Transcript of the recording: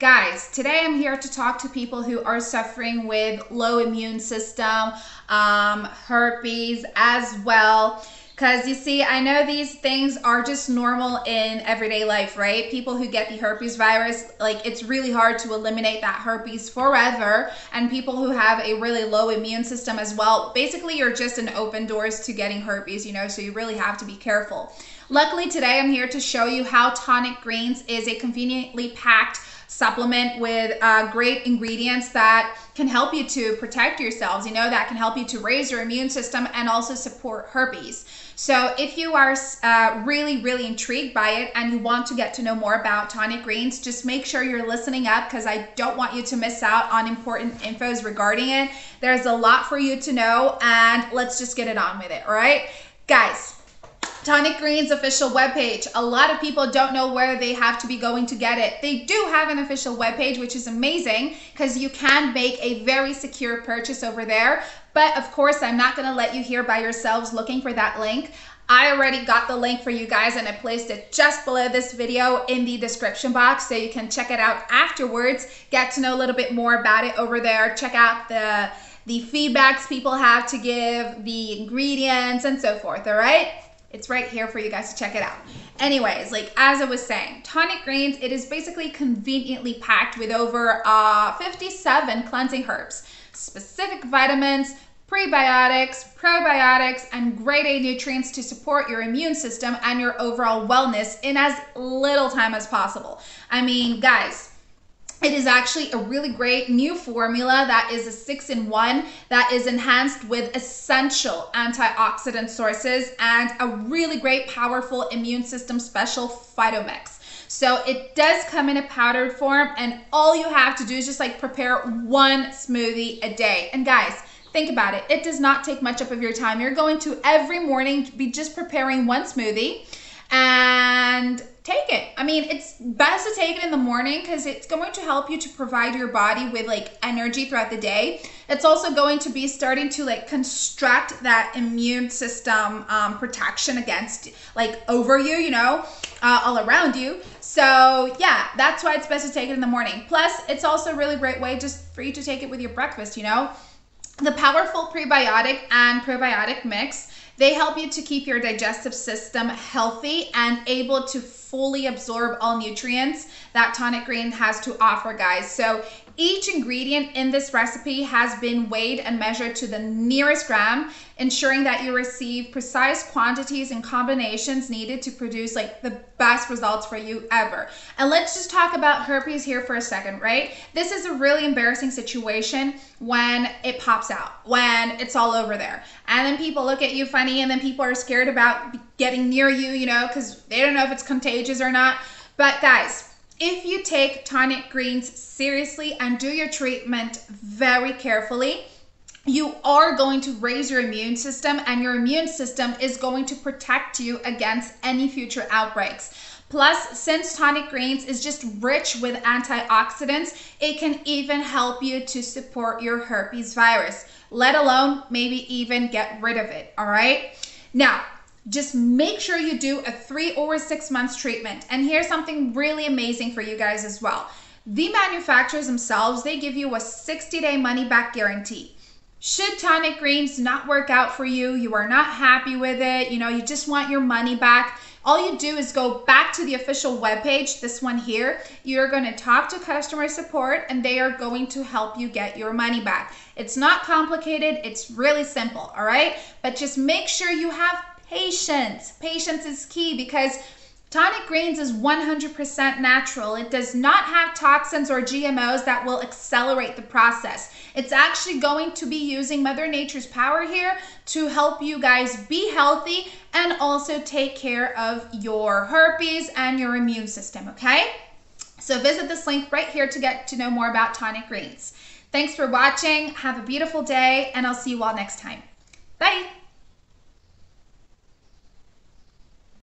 Guys, today I'm here to talk to people who are suffering with low immune system, um, herpes as well. Because you see, I know these things are just normal in everyday life, right? People who get the herpes virus, like it's really hard to eliminate that herpes forever. And people who have a really low immune system as well, basically, you're just an open doors to getting herpes, you know, so you really have to be careful. Luckily, today I'm here to show you how Tonic Greens is a conveniently packed supplement with uh, great ingredients that can help you to protect yourselves, you know, that can help you to raise your immune system and also support herpes. So if you are uh, really, really intrigued by it and you want to get to know more about tonic greens, just make sure you're listening up because I don't want you to miss out on important infos regarding it. There's a lot for you to know and let's just get it on with it, all right? Guys, Tonic Green's official webpage. A lot of people don't know where they have to be going to get it. They do have an official webpage, which is amazing because you can make a very secure purchase over there. But of course, I'm not going to let you here by yourselves looking for that link. I already got the link for you guys and I placed it just below this video in the description box so you can check it out afterwards, get to know a little bit more about it over there, check out the the feedbacks people have to give, the ingredients and so forth, all right? It's right here for you guys to check it out. Anyways, like as I was saying, Tonic Greens, it is basically conveniently packed with over uh, 57 cleansing herbs, specific vitamins, prebiotics, probiotics, and grade A nutrients to support your immune system and your overall wellness in as little time as possible. I mean, guys, is actually a really great new formula that is a six in one that is enhanced with essential antioxidant sources and a really great, powerful immune system special phytomix. So it does come in a powdered form, and all you have to do is just like prepare one smoothie a day. And guys, think about it. It does not take much up of your time. You're going to every morning be just preparing one smoothie and. I mean, it's best to take it in the morning because it's going to help you to provide your body with like energy throughout the day. It's also going to be starting to like construct that immune system um, protection against like over you, you know, uh, all around you. So yeah, that's why it's best to take it in the morning. Plus, it's also a really great way just for you to take it with your breakfast, you know. The powerful prebiotic and probiotic mix they help you to keep your digestive system healthy and able to fully absorb all nutrients that tonic green has to offer, guys. So each ingredient in this recipe has been weighed and measured to the nearest gram, ensuring that you receive precise quantities and combinations needed to produce like the best results for you ever. And let's just talk about herpes here for a second, right? This is a really embarrassing situation when it pops out, when it's all over there. And then people look at you funny and then people are scared about getting near you, you know, because they don't know if it's contagious or not. But guys, if you take tonic greens seriously and do your treatment very carefully, you are going to raise your immune system and your immune system is going to protect you against any future outbreaks. Plus, since tonic greens is just rich with antioxidants, it can even help you to support your herpes virus, let alone maybe even get rid of it, all right? Now, just make sure you do a three or six months treatment. And here's something really amazing for you guys as well. The manufacturers themselves, they give you a 60 day money back guarantee. Should tonic greens not work out for you, you are not happy with it, you know, you just want your money back, all you do is go back to the official webpage, this one here. You're going to talk to customer support and they are going to help you get your money back. It's not complicated, it's really simple, all right? But just make sure you have patience. Patience is key because Tonic Greens is 100% natural. It does not have toxins or GMOs that will accelerate the process. It's actually going to be using Mother Nature's power here to help you guys be healthy and also take care of your herpes and your immune system, okay? So visit this link right here to get to know more about Tonic Greens. Thanks for watching. Have a beautiful day, and I'll see you all next time. Bye.